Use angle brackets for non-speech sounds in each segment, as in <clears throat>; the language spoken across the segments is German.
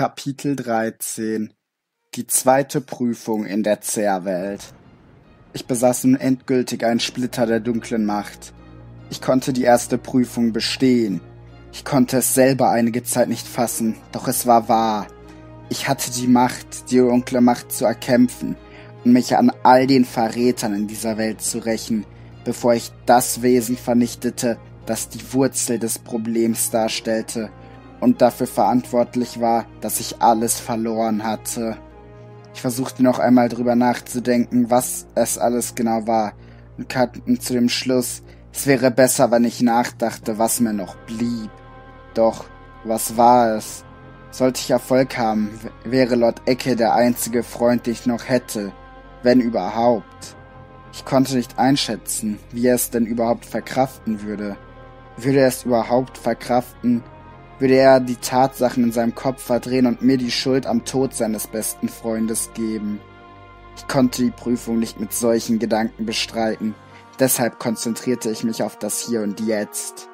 Kapitel 13 Die zweite Prüfung in der Zerrwelt Ich besaß nun endgültig einen Splitter der dunklen Macht. Ich konnte die erste Prüfung bestehen. Ich konnte es selber einige Zeit nicht fassen, doch es war wahr. Ich hatte die Macht, die dunkle Macht zu erkämpfen und mich an all den Verrätern in dieser Welt zu rächen, bevor ich das Wesen vernichtete, das die Wurzel des Problems darstellte und dafür verantwortlich war, dass ich alles verloren hatte. Ich versuchte noch einmal drüber nachzudenken, was es alles genau war, und kam zu dem Schluss, es wäre besser, wenn ich nachdachte, was mir noch blieb. Doch, was war es? Sollte ich Erfolg haben, wäre Lord Ecke der einzige Freund, den ich noch hätte, wenn überhaupt. Ich konnte nicht einschätzen, wie er es denn überhaupt verkraften würde. Würde er es überhaupt verkraften, würde er die Tatsachen in seinem Kopf verdrehen und mir die Schuld am Tod seines besten Freundes geben. Ich konnte die Prüfung nicht mit solchen Gedanken bestreiten, deshalb konzentrierte ich mich auf das Hier und Jetzt.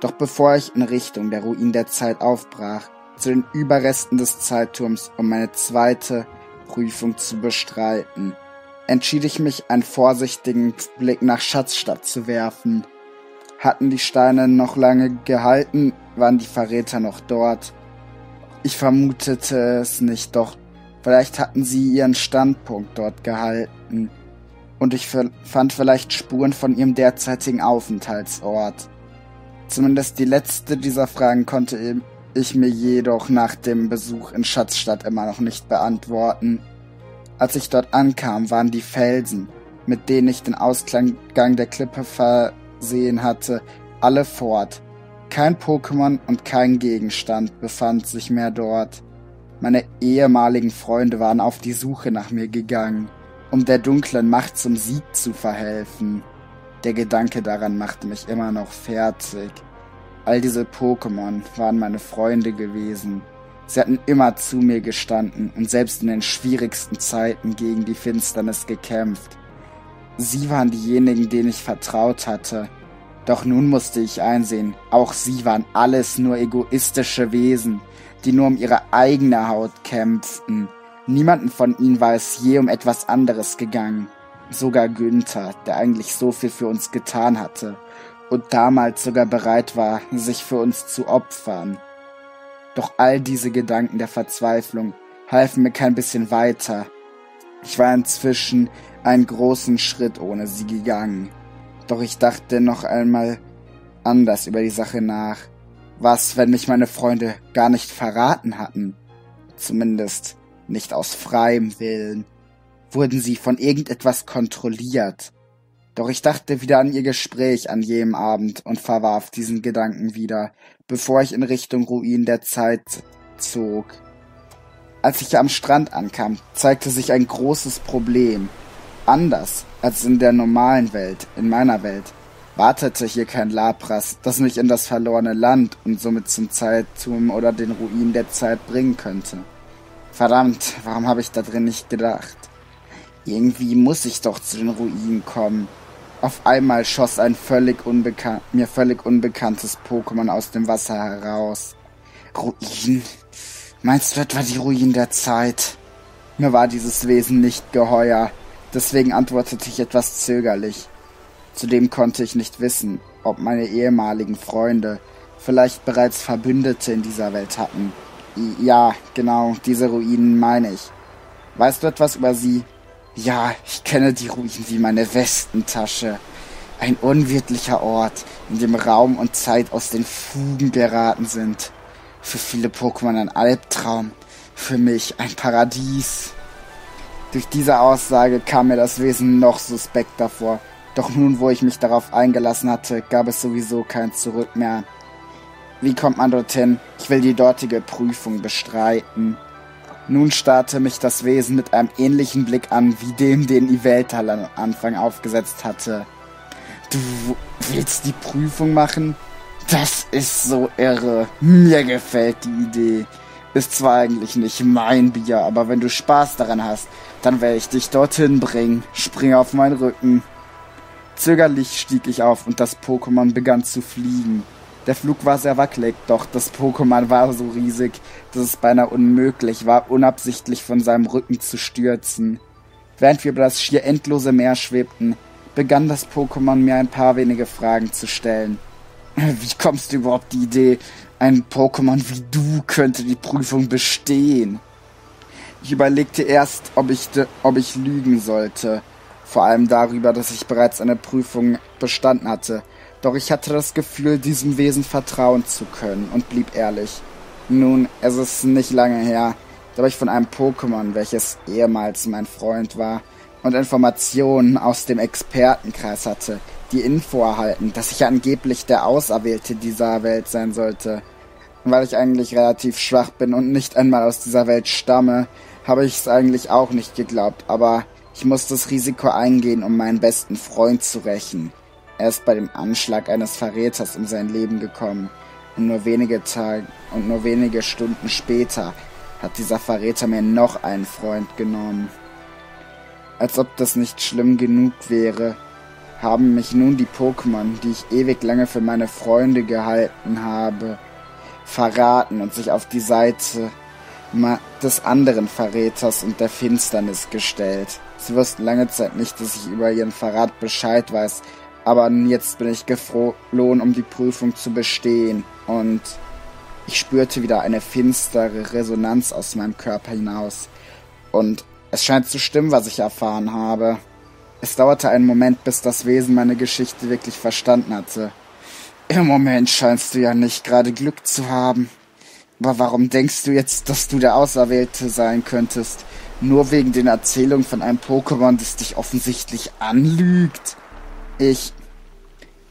Doch bevor ich in Richtung der Ruin der Zeit aufbrach, zu den Überresten des Zeitturms, um meine zweite Prüfung zu bestreiten, entschied ich mich, einen vorsichtigen Blick nach Schatzstadt zu werfen. Hatten die Steine noch lange gehalten, waren die Verräter noch dort. Ich vermutete es nicht, doch vielleicht hatten sie ihren Standpunkt dort gehalten. Und ich fand vielleicht Spuren von ihrem derzeitigen Aufenthaltsort. Zumindest die letzte dieser Fragen konnte ich mir jedoch nach dem Besuch in Schatzstadt immer noch nicht beantworten. Als ich dort ankam, waren die Felsen, mit denen ich den Ausklang der Klippe versehen hatte, alle fort. Kein Pokémon und kein Gegenstand befand sich mehr dort. Meine ehemaligen Freunde waren auf die Suche nach mir gegangen, um der dunklen Macht zum Sieg zu verhelfen. Der Gedanke daran machte mich immer noch fertig. All diese Pokémon waren meine Freunde gewesen. Sie hatten immer zu mir gestanden und selbst in den schwierigsten Zeiten gegen die Finsternis gekämpft. Sie waren diejenigen, denen ich vertraut hatte. Doch nun musste ich einsehen, auch sie waren alles nur egoistische Wesen, die nur um ihre eigene Haut kämpften. Niemanden von ihnen war es je um etwas anderes gegangen. Sogar Günther, der eigentlich so viel für uns getan hatte und damals sogar bereit war, sich für uns zu opfern. Doch all diese Gedanken der Verzweiflung halfen mir kein bisschen weiter. Ich war inzwischen einen großen Schritt ohne sie gegangen. Doch ich dachte noch einmal anders über die Sache nach. Was, wenn mich meine Freunde gar nicht verraten hatten? Zumindest nicht aus freiem Willen. Wurden sie von irgendetwas kontrolliert? Doch ich dachte wieder an ihr Gespräch an jenem Abend und verwarf diesen Gedanken wieder, bevor ich in Richtung Ruin der Zeit zog. Als ich am Strand ankam, zeigte sich ein großes Problem. Anders als in der normalen Welt, in meiner Welt, wartete hier kein Lapras, das mich in das verlorene Land und somit zum Zeittum oder den Ruin der Zeit bringen könnte. Verdammt, warum habe ich da drin nicht gedacht? Irgendwie muss ich doch zu den Ruinen kommen. Auf einmal schoss ein völlig mir völlig unbekanntes Pokémon aus dem Wasser heraus. Ruin? Meinst du etwa die Ruinen der Zeit? Mir war dieses Wesen nicht geheuer, deswegen antwortete ich etwas zögerlich. Zudem konnte ich nicht wissen, ob meine ehemaligen Freunde vielleicht bereits Verbündete in dieser Welt hatten. Ja, genau, diese Ruinen meine ich. Weißt du etwas über sie? Ja, ich kenne die Ruinen wie meine Westentasche. Ein unwirtlicher Ort, in dem Raum und Zeit aus den Fugen geraten sind. Für viele Pokémon ein Albtraum, für mich ein Paradies. Durch diese Aussage kam mir das Wesen noch suspekter vor, doch nun, wo ich mich darauf eingelassen hatte, gab es sowieso kein Zurück mehr. Wie kommt man dorthin? Ich will die dortige Prüfung bestreiten. Nun starrte mich das Wesen mit einem ähnlichen Blick an, wie dem, den Iveltal am Anfang aufgesetzt hatte. Du willst die Prüfung machen? Das ist so irre. Mir gefällt die Idee. Ist zwar eigentlich nicht mein Bier, aber wenn du Spaß daran hast, dann werde ich dich dorthin bringen. Spring auf meinen Rücken. Zögerlich stieg ich auf und das Pokémon begann zu fliegen. Der Flug war sehr wackelig, doch das Pokémon war so riesig, dass es beinahe unmöglich war, unabsichtlich von seinem Rücken zu stürzen. Während wir über das schier endlose Meer schwebten, begann das Pokémon mir ein paar wenige Fragen zu stellen. <clears throat> Wie kommst du überhaupt die Idee, ein Pokémon wie du könnte die Prüfung bestehen? Ich überlegte erst, ob ich, ob ich lügen sollte. Vor allem darüber, dass ich bereits eine Prüfung bestanden hatte. Doch ich hatte das Gefühl, diesem Wesen vertrauen zu können und blieb ehrlich. Nun, es ist nicht lange her, da ich von einem Pokémon, welches ehemals mein Freund war, und Informationen aus dem Expertenkreis hatte, die Info erhalten, dass ich angeblich der Auserwählte dieser Welt sein sollte. Weil ich eigentlich relativ schwach bin und nicht einmal aus dieser Welt stamme, habe ich es eigentlich auch nicht geglaubt, aber ich musste das Risiko eingehen, um meinen besten Freund zu rächen. Er ist bei dem Anschlag eines Verräters um sein Leben gekommen und nur wenige Tage und nur wenige Stunden später hat dieser Verräter mir noch einen Freund genommen. Als ob das nicht schlimm genug wäre, haben mich nun die Pokémon, die ich ewig lange für meine Freunde gehalten habe, verraten und sich auf die Seite des anderen Verräters und der Finsternis gestellt. Sie wussten lange Zeit nicht, dass ich über ihren Verrat Bescheid weiß, aber jetzt bin ich geflohen, um die Prüfung zu bestehen und ich spürte wieder eine finstere Resonanz aus meinem Körper hinaus. Und es scheint zu stimmen, was ich erfahren habe. Es dauerte einen Moment, bis das Wesen meine Geschichte wirklich verstanden hatte. Im Moment scheinst du ja nicht gerade Glück zu haben. Aber warum denkst du jetzt, dass du der Auserwählte sein könntest? Nur wegen den Erzählungen von einem Pokémon, das dich offensichtlich anlügt? Ich.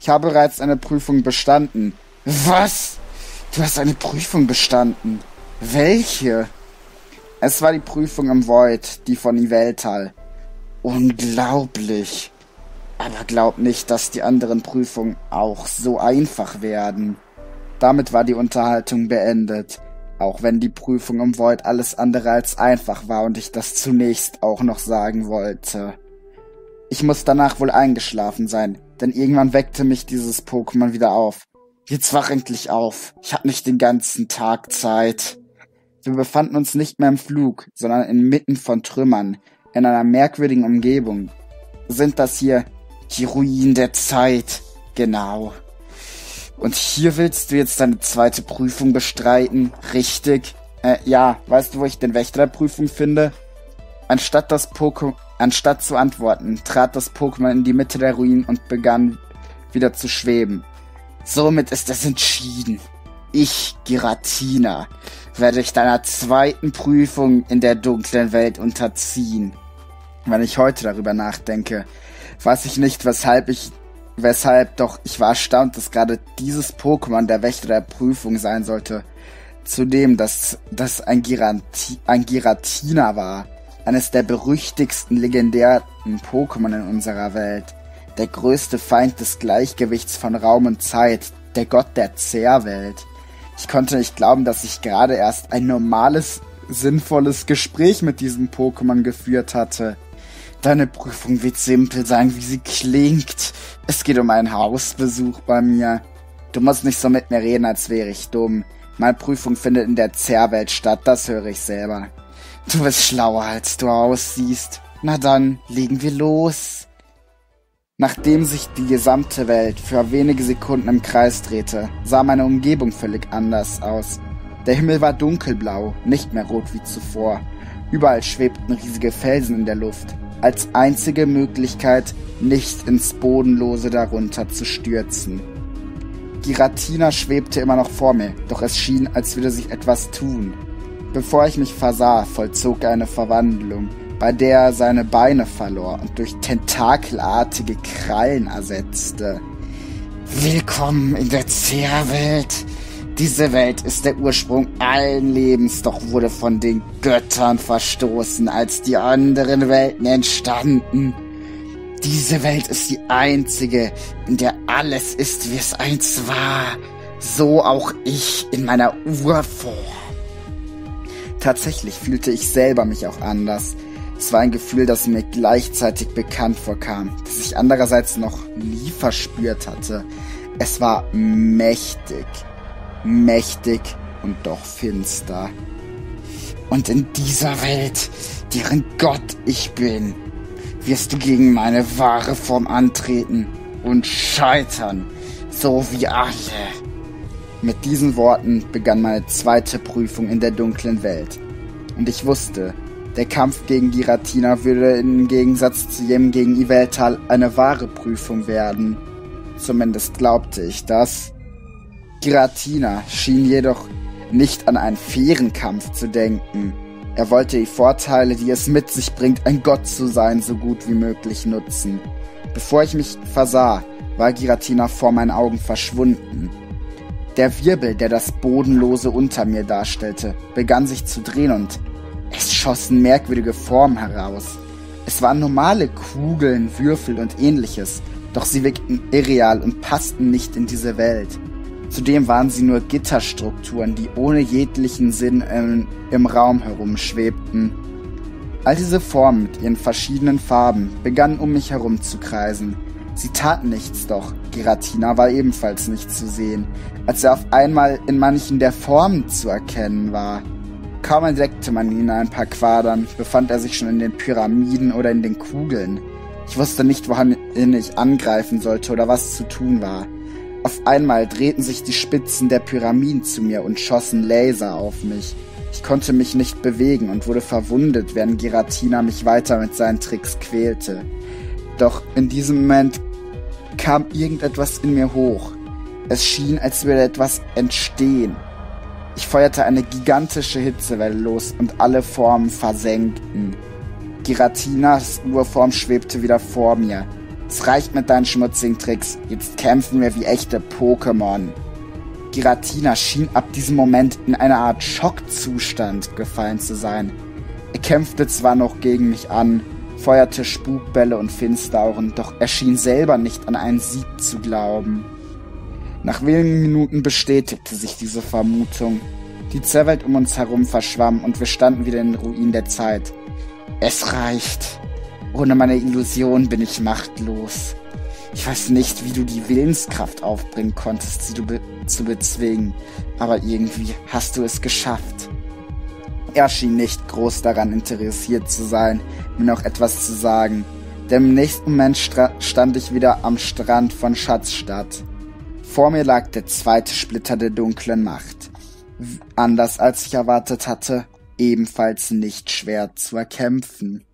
Ich habe bereits eine Prüfung bestanden. Was? Du hast eine Prüfung bestanden. Welche? Es war die Prüfung im Void, die von Iveltal. Unglaublich. Aber glaub nicht, dass die anderen Prüfungen auch so einfach werden. Damit war die Unterhaltung beendet, auch wenn die Prüfung im Void alles andere als einfach war und ich das zunächst auch noch sagen wollte. Ich muss danach wohl eingeschlafen sein, denn irgendwann weckte mich dieses Pokémon wieder auf. Jetzt wach endlich auf. Ich hab nicht den ganzen Tag Zeit. Wir befanden uns nicht mehr im Flug, sondern inmitten von Trümmern, in einer merkwürdigen Umgebung. Sind das hier die Ruinen der Zeit? Genau. Und hier willst du jetzt deine zweite Prüfung bestreiten, richtig? Äh, ja, weißt du, wo ich den Wächter der Prüfung finde? Anstatt das Pokémon, anstatt zu antworten, trat das Pokémon in die Mitte der Ruinen und begann wieder zu schweben. Somit ist es entschieden. Ich, Giratina, werde dich deiner zweiten Prüfung in der dunklen Welt unterziehen. Wenn ich heute darüber nachdenke, weiß ich nicht, weshalb ich Weshalb doch ich war erstaunt, dass gerade dieses Pokémon der Wächter der Prüfung sein sollte. Zudem, dass das ein, Giranti ein Giratina war. Eines der berüchtigsten legendären Pokémon in unserer Welt. Der größte Feind des Gleichgewichts von Raum und Zeit. Der Gott der Zerrwelt. Ich konnte nicht glauben, dass ich gerade erst ein normales, sinnvolles Gespräch mit diesem Pokémon geführt hatte. Deine Prüfung wird simpel sein, wie sie klingt. Es geht um einen Hausbesuch bei mir. Du musst nicht so mit mir reden, als wäre ich dumm. Meine Prüfung findet in der Zerrwelt statt, das höre ich selber. Du bist schlauer, als du aussiehst. Na dann, legen wir los. Nachdem sich die gesamte Welt für wenige Sekunden im Kreis drehte, sah meine Umgebung völlig anders aus. Der Himmel war dunkelblau, nicht mehr rot wie zuvor. Überall schwebten riesige Felsen in der Luft als einzige Möglichkeit, nicht ins Bodenlose darunter zu stürzen. Giratina schwebte immer noch vor mir, doch es schien, als würde sich etwas tun. Bevor ich mich versah, vollzog er eine Verwandlung, bei der er seine Beine verlor und durch tentakelartige Krallen ersetzte. Willkommen in der Zerrwelt, diese Welt ist der Ursprung allen Lebens, doch wurde von den Göttern verstoßen, als die anderen Welten entstanden. Diese Welt ist die einzige, in der alles ist, wie es einst war. So auch ich in meiner Urform. Tatsächlich fühlte ich selber mich auch anders. Es war ein Gefühl, das mir gleichzeitig bekannt vorkam, das ich andererseits noch nie verspürt hatte. Es war mächtig, mächtig und doch finster. Und in dieser Welt, deren Gott ich bin, wirst du gegen meine wahre Form antreten und scheitern, so wie alle. Mit diesen Worten begann meine zweite Prüfung in der dunklen Welt. Und ich wusste, der Kampf gegen Giratina würde im Gegensatz zu jenem gegen Iveltal eine wahre Prüfung werden. Zumindest glaubte ich das. Giratina schien jedoch nicht an einen fairen Kampf zu denken. Er wollte die Vorteile, die es mit sich bringt, ein Gott zu sein, so gut wie möglich nutzen. Bevor ich mich versah, war Giratina vor meinen Augen verschwunden. Der Wirbel, der das Bodenlose unter mir darstellte, begann sich zu drehen und es schossen merkwürdige Formen heraus. Es waren normale Kugeln, Würfel und ähnliches, doch sie wirkten irreal und passten nicht in diese Welt. Zudem waren sie nur Gitterstrukturen, die ohne jeglichen Sinn im, im Raum herumschwebten. All diese Formen mit ihren verschiedenen Farben begannen um mich herum zu kreisen. Sie taten nichts, doch Giratina war ebenfalls nicht zu sehen, als er auf einmal in manchen der Formen zu erkennen war. Kaum entdeckte man ihn in ein paar Quadern, befand er sich schon in den Pyramiden oder in den Kugeln. Ich wusste nicht, wohin ich angreifen sollte oder was zu tun war. Auf einmal drehten sich die Spitzen der Pyramiden zu mir und schossen Laser auf mich. Ich konnte mich nicht bewegen und wurde verwundet, während Giratina mich weiter mit seinen Tricks quälte. Doch in diesem Moment kam irgendetwas in mir hoch. Es schien, als würde etwas entstehen. Ich feuerte eine gigantische Hitzewelle los und alle Formen versenkten. Giratinas Urform schwebte wieder vor mir. Es reicht mit deinen schmutzigen Tricks. Jetzt kämpfen wir wie echte Pokémon. Giratina schien ab diesem Moment in eine Art Schockzustand gefallen zu sein. Er kämpfte zwar noch gegen mich an, feuerte Spukbälle und Finstauren, doch er schien selber nicht an einen Sieg zu glauben. Nach wenigen Minuten bestätigte sich diese Vermutung. Die Zerrwelt um uns herum verschwamm und wir standen wieder in den Ruinen der Zeit. Es reicht. Ohne meine Illusion bin ich machtlos. Ich weiß nicht, wie du die Willenskraft aufbringen konntest, sie be zu bezwingen, aber irgendwie hast du es geschafft. Er schien nicht groß daran interessiert zu sein, mir noch etwas zu sagen, denn im nächsten Moment stand ich wieder am Strand von Schatzstadt. Vor mir lag der zweite Splitter der dunklen Macht. Anders als ich erwartet hatte, ebenfalls nicht schwer zu erkämpfen.